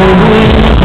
Hallelujah.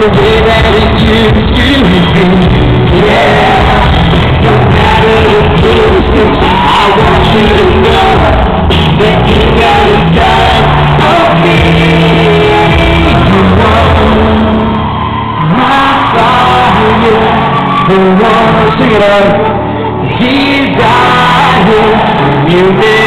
The way that it used to be. Yeah, no matter the distance, I want you to know that you got it done for me. You won my fire, the one sing it out. Died, you.